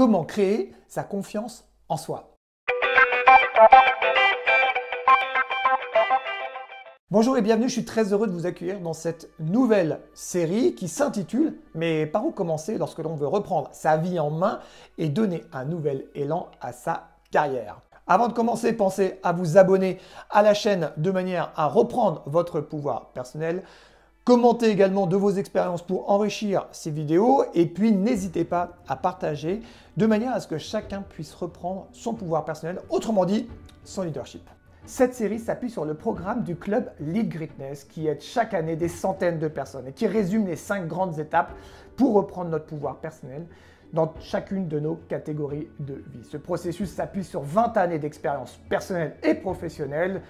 comment créer sa confiance en soi. Bonjour et bienvenue, je suis très heureux de vous accueillir dans cette nouvelle série qui s'intitule Mais par où commencer lorsque l'on veut reprendre sa vie en main et donner un nouvel élan à sa carrière? Avant de commencer, pensez à vous abonner à la chaîne de manière à reprendre votre pouvoir personnel. Commentez également de vos expériences pour enrichir ces vidéos et puis n'hésitez pas à partager de manière à ce que chacun puisse reprendre son pouvoir personnel, autrement dit son leadership. Cette série s'appuie sur le programme du club Lead Greatness qui aide chaque année des centaines de personnes et qui résume les cinq grandes étapes pour reprendre notre pouvoir personnel dans chacune de nos catégories de vie. Ce processus s'appuie sur 20 années d'expérience personnelle et professionnelle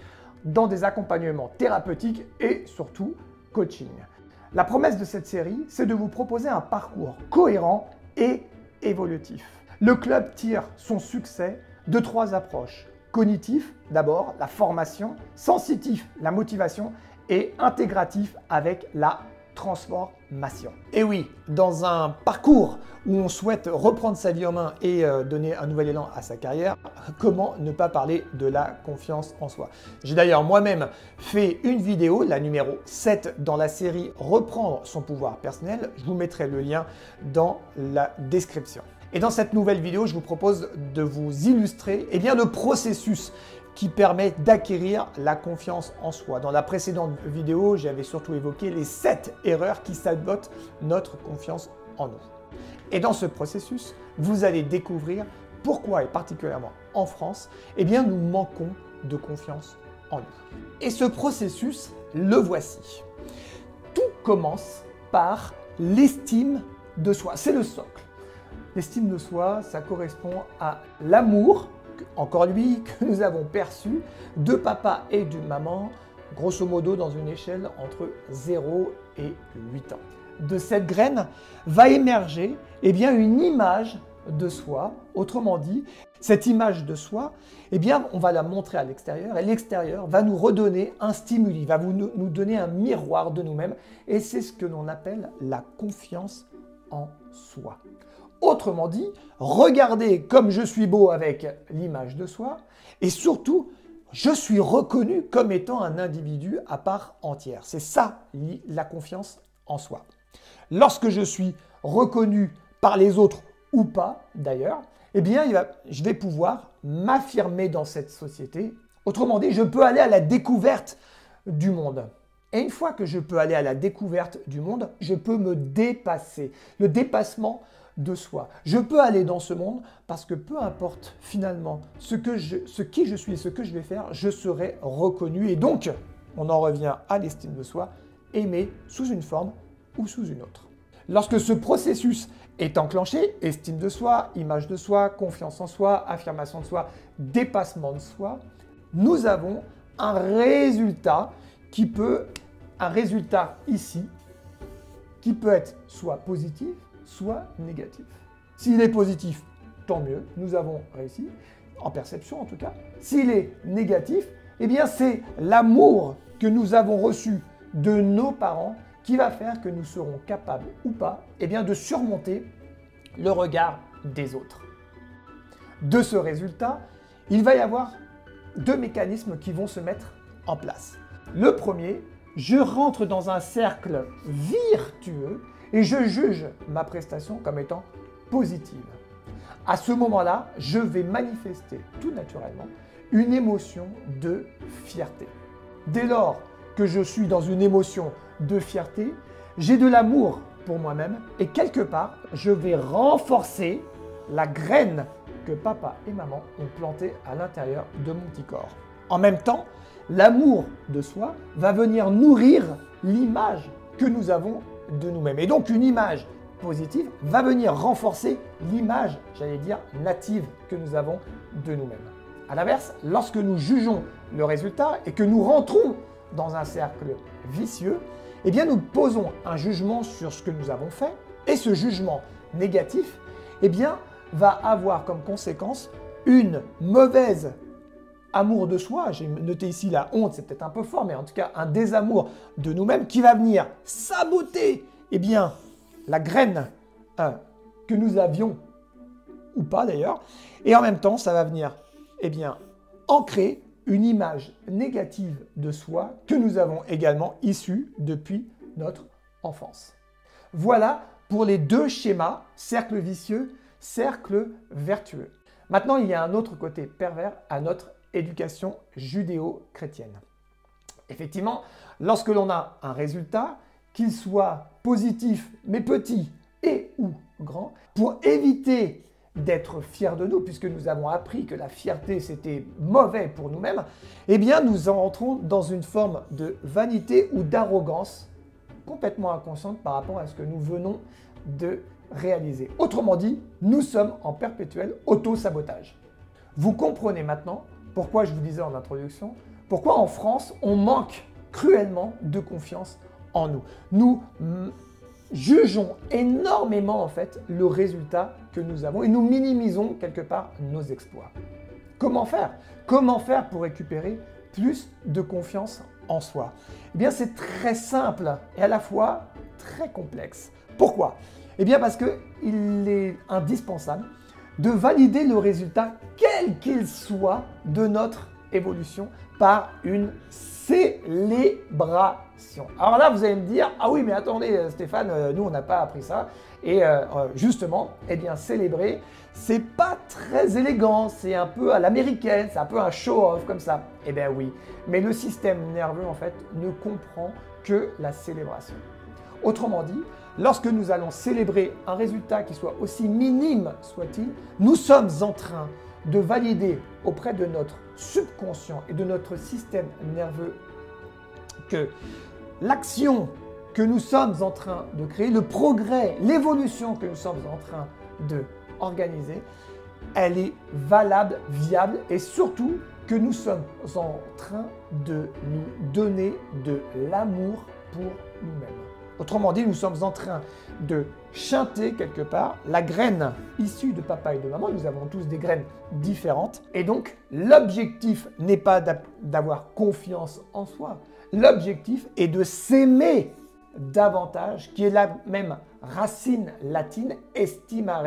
dans des accompagnements thérapeutiques et surtout coaching. La promesse de cette série, c'est de vous proposer un parcours cohérent et évolutif. Le club tire son succès de trois approches. Cognitif, d'abord, la formation, sensitif, la motivation, et intégratif avec la transformation. Et oui, dans un parcours où on souhaite reprendre sa vie en main et euh, donner un nouvel élan à sa carrière, comment ne pas parler de la confiance en soi? J'ai d'ailleurs moi-même fait une vidéo, la numéro 7 dans la série Reprendre son pouvoir personnel. Je vous mettrai le lien dans la description. Et dans cette nouvelle vidéo, je vous propose de vous illustrer eh bien, le processus qui permet d'acquérir la confiance en soi. Dans la précédente vidéo, j'avais surtout évoqué les 7 erreurs qui sabotent notre confiance en nous. Et dans ce processus, vous allez découvrir pourquoi, et particulièrement en France, eh bien, nous manquons de confiance en nous. Et ce processus, le voici. Tout commence par l'estime de soi. C'est le socle. L'estime de soi, ça correspond à l'amour encore lui, que nous avons perçu de papa et de maman, grosso modo dans une échelle entre 0 et 8 ans. De cette graine va émerger eh bien, une image de soi, autrement dit, cette image de soi, eh bien, on va la montrer à l'extérieur et l'extérieur va nous redonner un stimuli, va nous donner un miroir de nous-mêmes et c'est ce que l'on appelle la confiance en soi. Autrement dit, regardez comme je suis beau avec l'image de soi et surtout, je suis reconnu comme étant un individu à part entière. C'est ça la confiance en soi. Lorsque je suis reconnu par les autres ou pas d'ailleurs, eh bien, je vais pouvoir m'affirmer dans cette société. Autrement dit, je peux aller à la découverte du monde. Et une fois que je peux aller à la découverte du monde, je peux me dépasser. Le dépassement, de soi. Je peux aller dans ce monde parce que peu importe finalement ce, qui je suis et ce que je vais faire, je serai reconnu. Et donc, on en revient à l'estime de soi, aimé sous une forme ou sous une autre. Lorsque ce processus est enclenché, estime de soi, image de soi, confiance en soi, affirmation de soi, dépassement de soi, nous avons un résultat qui peut, un résultat ici, qui peut être soit positif, soit négatif. S'il est positif, tant mieux, nous avons réussi, en perception en tout cas. S'il est négatif, eh bien c'est l'amour que nous avons reçu de nos parents qui va faire que nous serons capables ou pas eh bien, de surmonter le regard des autres. De ce résultat, il va y avoir deux mécanismes qui vont se mettre en place. Le premier, je rentre dans un cercle virtueux et je juge ma prestation comme étant positive. À ce moment-là, je vais manifester tout naturellement une émotion de fierté. Dès lors que je suis dans une émotion de fierté, j'ai de l'amour pour moi-même et quelque part, je vais renforcer la graine que papa et maman ont plantée à l'intérieur de mon petit corps. En même temps, l'amour de soi va venir nourrir l'image que nous avons de nous-mêmes. Et donc une image positive va venir renforcer l'image, j'allais dire, native que nous avons de nous-mêmes. A l'inverse, lorsque nous jugeons le résultat et que nous rentrons dans un cercle vicieux, eh bien nous posons un jugement sur ce que nous avons fait et ce jugement négatif eh va avoir comme conséquence une mauvaise amour de soi, j'ai noté ici la honte, c'est peut-être un peu fort, mais en tout cas un désamour de nous-mêmes qui va venir saboter eh bien, la graine euh, que nous avions ou pas d'ailleurs. Et en même temps, ça va venir, eh bien, ancrer une image négative de soi que nous avons également issue depuis notre enfance. Voilà pour les deux schémas, cercle vicieux, cercle vertueux. Maintenant, il y a un autre côté pervers à notre éducation judéo-chrétienne. Effectivement, lorsque l'on a un résultat, qu'il soit positif mais petit et ou grand, pour éviter d'être fiers de nous, puisque nous avons appris que la fierté c'était mauvais pour nous-mêmes, eh bien nous entrons dans une forme de vanité ou d'arrogance complètement inconsciente par rapport à ce que nous venons de réaliser. Autrement dit, nous sommes en perpétuel auto-sabotage. Vous comprenez maintenant pourquoi je vous disais en introduction, pourquoi en France on manque cruellement de confiance en nous? Nous jugeons énormément en fait le résultat que nous avons et nous minimisons quelque part nos exploits. Comment faire? Comment faire pour récupérer plus de confiance en soi? Eh bien c'est très simple et à la fois très complexe. Pourquoi? Eh bien parce qu'il est indispensable de valider le résultat, quel qu'il soit, de notre évolution par une célébration. Alors là, vous allez me dire, ah oui, mais attendez, euh, Stéphane, euh, nous, on n'a pas appris ça. Et euh, justement, eh bien, célébrer, c'est pas très élégant, c'est un peu à l'américaine, c'est un peu un show-off comme ça. Eh bien oui, mais le système nerveux, en fait, ne comprend que la célébration. Autrement dit, lorsque nous allons célébrer un résultat qui soit aussi minime soit-il, nous sommes en train de valider auprès de notre subconscient et de notre système nerveux que l'action que nous sommes en train de créer, le progrès, l'évolution que nous sommes en train de organiser, elle est valable, viable et surtout que nous sommes en train de nous donner de l'amour pour nous-mêmes. Autrement dit, nous sommes en train de chanter quelque part la graine issue de papa et de maman. Nous avons tous des graines différentes. Et donc, l'objectif n'est pas d'avoir confiance en soi. L'objectif est de s'aimer davantage, qui est la même racine latine, estimare,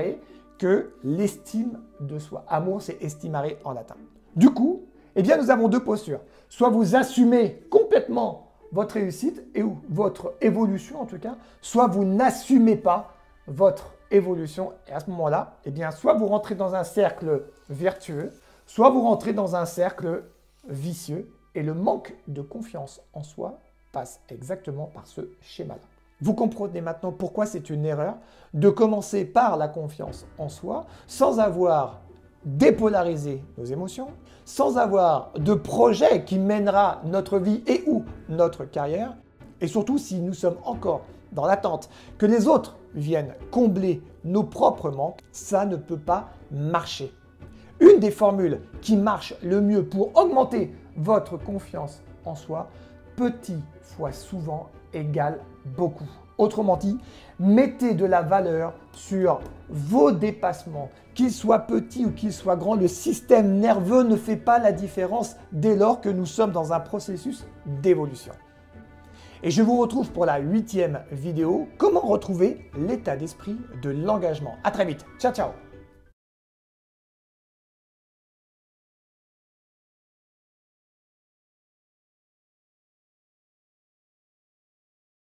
que l'estime de soi. Amour, c'est estimare en latin. Du coup, eh bien, nous avons deux postures. Soit vous assumez complètement votre réussite et ou votre évolution en tout cas, soit vous n'assumez pas votre évolution et à ce moment-là, eh bien, soit vous rentrez dans un cercle vertueux, soit vous rentrez dans un cercle vicieux et le manque de confiance en soi passe exactement par ce schéma-là. Vous comprenez maintenant pourquoi c'est une erreur de commencer par la confiance en soi sans avoir dépolariser nos émotions, sans avoir de projet qui mènera notre vie et ou notre carrière, et surtout si nous sommes encore dans l'attente que les autres viennent combler nos propres manques, ça ne peut pas marcher. Une des formules qui marche le mieux pour augmenter votre confiance en soi, petit fois souvent égale beaucoup. Autrement dit, mettez de la valeur sur vos dépassements. Qu'ils soient petits ou qu'ils soient grands, le système nerveux ne fait pas la différence dès lors que nous sommes dans un processus d'évolution. Et je vous retrouve pour la huitième vidéo, comment retrouver l'état d'esprit de l'engagement? A très vite, ciao ciao